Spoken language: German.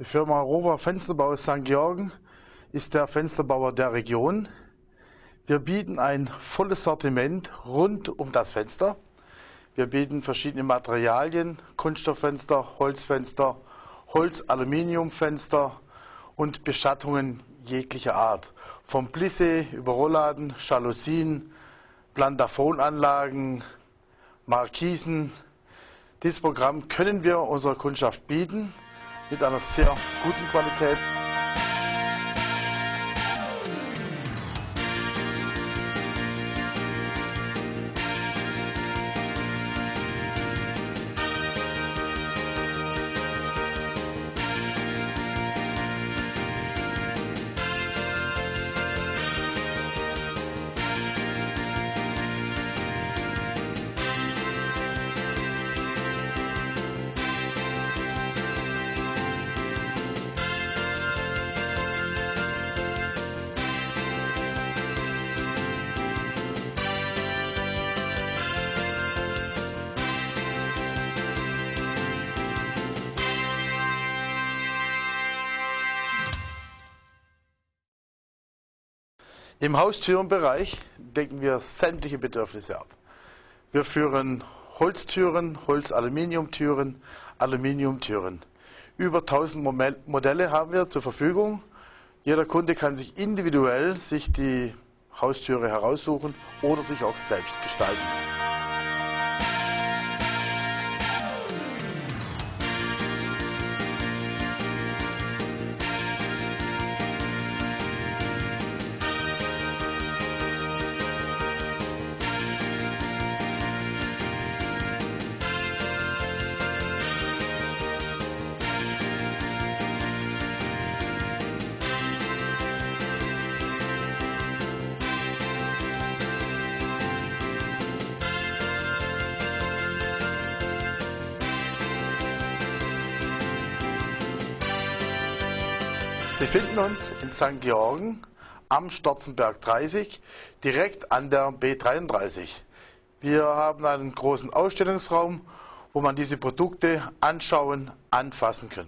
Die Firma Rover Fensterbau St. Georgen ist der Fensterbauer der Region. Wir bieten ein volles Sortiment rund um das Fenster. Wir bieten verschiedene Materialien, Kunststofffenster, Holzfenster, Holz-Aluminiumfenster und Beschattungen jeglicher Art. Vom Plissé über Rollladen, Jalousien, Plantafonanlagen, Markisen. Dieses Programm können wir unserer Kundschaft bieten mit einer sehr guten Qualität. Im Haustürenbereich decken wir sämtliche Bedürfnisse ab. Wir führen Holztüren, Holz-Aluminiumtüren, Aluminiumtüren. Über 1000 Modelle haben wir zur Verfügung. Jeder Kunde kann sich individuell sich die Haustüre heraussuchen oder sich auch selbst gestalten. Sie finden uns in St. Georgen am Storzenberg 30, direkt an der B33. Wir haben einen großen Ausstellungsraum, wo man diese Produkte anschauen, anfassen kann.